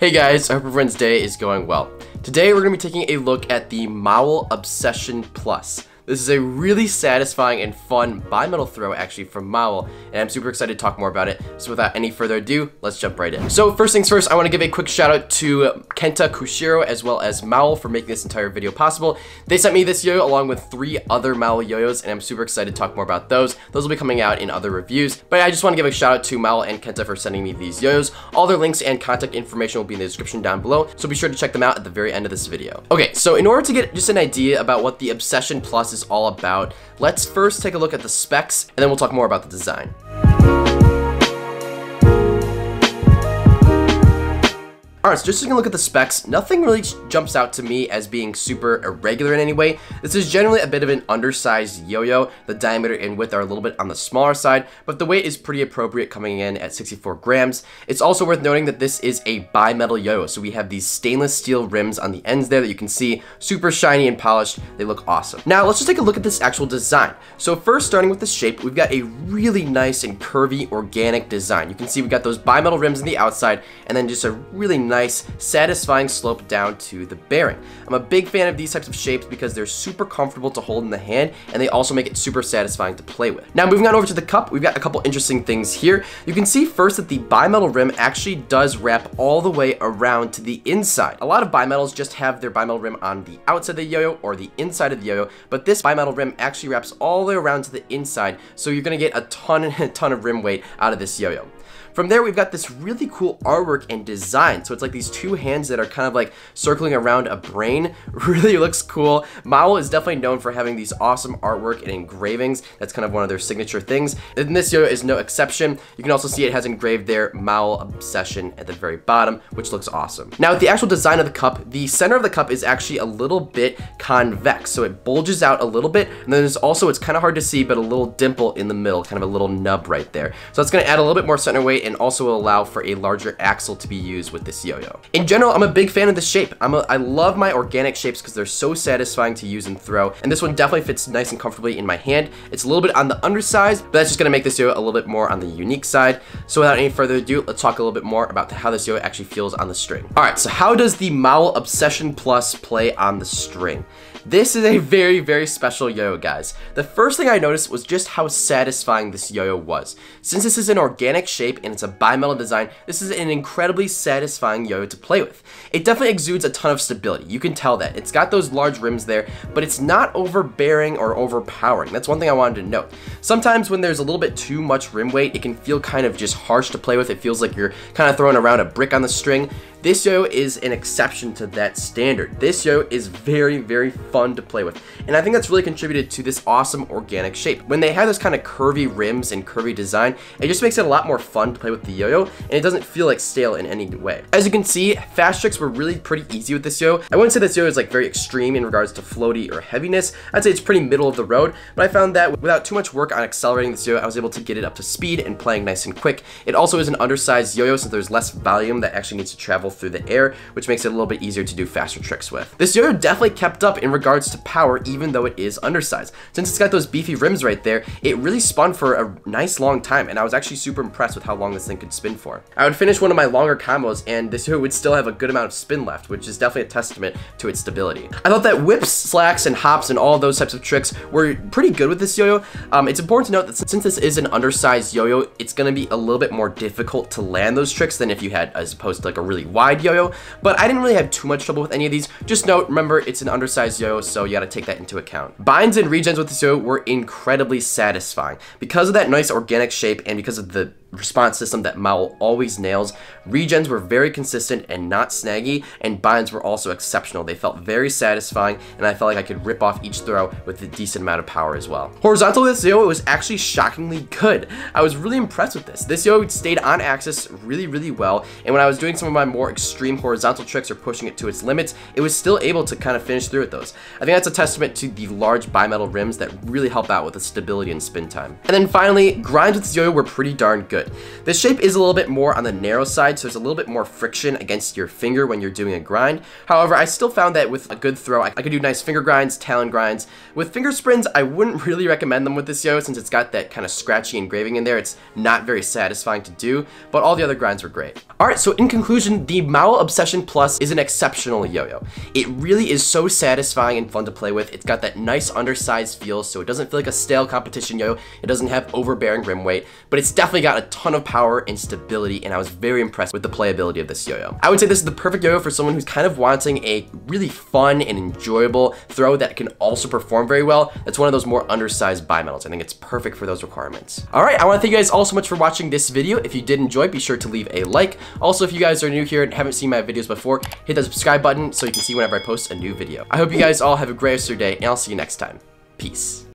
Hey guys, I hope everyone's day is going well. Today we're going to be taking a look at the Mowl Obsession Plus. This is a really satisfying and fun bimetal throw actually from Mowl, and I'm super excited to talk more about it. So without any further ado, let's jump right in. So first things first, I want to give a quick shout out to Kenta Kushiro as well as Mowl for making this entire video possible. They sent me this yo along with three other Mowl yo-yos, and I'm super excited to talk more about those. Those will be coming out in other reviews, but I just want to give a shout out to Mowl and Kenta for sending me these yo-yos. All their links and contact information will be in the description down below, so be sure to check them out at the very end of this video. Okay, so in order to get just an idea about what the Obsession Plus is all about, let's first take a look at the specs, and then we'll talk more about the design. Alright, so just taking a look at the specs, nothing really jumps out to me as being super irregular in any way. This is generally a bit of an undersized yo-yo. The diameter and width are a little bit on the smaller side, but the weight is pretty appropriate coming in at 64 grams. It's also worth noting that this is a bimetal yo-yo, so we have these stainless steel rims on the ends there that you can see, super shiny and polished. They look awesome. Now, let's just take a look at this actual design. So first, starting with the shape, we've got a really nice and curvy organic design. You can see we've got those bimetal rims on the outside, and then just a really nice, satisfying slope down to the bearing. I'm a big fan of these types of shapes because they're super comfortable to hold in the hand and they also make it super satisfying to play with. Now moving on over to the cup, we've got a couple interesting things here. You can see first that the bimetal rim actually does wrap all the way around to the inside. A lot of bimetals just have their bimetal rim on the outside of the yo-yo or the inside of the yo-yo, but this bimetal rim actually wraps all the way around to the inside, so you're gonna get a ton and a ton of rim weight out of this yo-yo. From there, we've got this really cool artwork and design. So it's like these two hands that are kind of like circling around a brain. Really looks cool. Mowl is definitely known for having these awesome artwork and engravings. That's kind of one of their signature things. And this yo is no exception. You can also see it has engraved their Mowl Obsession at the very bottom, which looks awesome. Now, with the actual design of the cup, the center of the cup is actually a little bit convex. So it bulges out a little bit. And then there's also, it's kind of hard to see, but a little dimple in the middle, kind of a little nub right there. So that's going to add a little bit more center weight and also allow for a larger axle to be used with this yo-yo. In general, I'm a big fan of the shape. I'm a, I love my organic shapes because they're so satisfying to use and throw, and this one definitely fits nice and comfortably in my hand. It's a little bit on the undersized, but that's just gonna make this yo-yo a little bit more on the unique side. So without any further ado, let's talk a little bit more about how this yo-yo actually feels on the string. All right, so how does the Mowl Obsession Plus play on the string? This is a very, very special yo-yo, guys. The first thing I noticed was just how satisfying this yo-yo was. Since this is an organic shape and it's a bimetal design, this is an incredibly satisfying yo-yo to play with. It definitely exudes a ton of stability. You can tell that. It's got those large rims there, but it's not overbearing or overpowering. That's one thing I wanted to note. Sometimes when there's a little bit too much rim weight, it can feel kind of just harsh to play with. It feels like you're kind of throwing around a brick on the string. This yo is an exception to that standard. This yo is very, very fun to play with. And I think that's really contributed to this awesome organic shape. When they have this kind of curvy rims and curvy design, it just makes it a lot more fun to play with the yo-yo, and it doesn't feel like stale in any way. As you can see, fast tricks were really pretty easy with this yo. I wouldn't say this yo is like very extreme in regards to floaty or heaviness. I'd say it's pretty middle of the road, but I found that without too much work on accelerating this yo, I was able to get it up to speed and playing nice and quick. It also is an undersized yo-yo, so there's less volume that actually needs to travel through the air, which makes it a little bit easier to do faster tricks with. This yo-yo definitely kept up in regards to power, even though it is undersized. Since it's got those beefy rims right there, it really spun for a nice long time, and I was actually super impressed with how long this thing could spin for. I would finish one of my longer combos, and this yo would still have a good amount of spin left, which is definitely a testament to its stability. I thought that whips, slacks, and hops, and all those types of tricks were pretty good with this yo-yo. Um, it's important to note that since this is an undersized yo-yo, it's going to be a little bit more difficult to land those tricks than if you had as opposed to like a really wide yo-yo, but I didn't really have too much trouble with any of these. Just note, remember, it's an undersized yo, so you gotta take that into account. Binds and regens with this yo were incredibly satisfying. Because of that nice organic shape and because of the response system that Mowl always nails. Regens were very consistent and not snaggy, and binds were also exceptional. They felt very satisfying, and I felt like I could rip off each throw with a decent amount of power as well. Horizontal this yo was actually shockingly good. I was really impressed with this. This yo stayed on axis really, really well, and when I was doing some of my more extreme horizontal tricks or pushing it to its limits, it was still able to kind of finish through with those. I think that's a testament to the large bimetal rims that really help out with the stability and spin time. And then finally, grinds with this yo were pretty darn good. Good. This shape is a little bit more on the narrow side, so there's a little bit more friction against your finger when you're doing a grind. However, I still found that with a good throw, I could do nice finger grinds, talon grinds. With finger spins, I wouldn't really recommend them with this yo since it's got that kind of scratchy engraving in there. It's not very satisfying to do, but all the other grinds were great. Alright, so in conclusion, the Mowl Obsession Plus is an exceptional yo-yo. It really is so satisfying and fun to play with. It's got that nice undersized feel, so it doesn't feel like a stale competition yo-yo. It doesn't have overbearing rim weight, but it's definitely got a ton of power and stability, and I was very impressed with the playability of this yo-yo. I would say this is the perfect yo-yo for someone who's kind of wanting a really fun and enjoyable throw that can also perform very well. That's one of those more undersized bimetals. I think it's perfect for those requirements. All right, I want to thank you guys all so much for watching this video. If you did enjoy, be sure to leave a like. Also, if you guys are new here and haven't seen my videos before, hit that subscribe button so you can see whenever I post a new video. I hope you guys all have a great rest of your day, and I'll see you next time. Peace.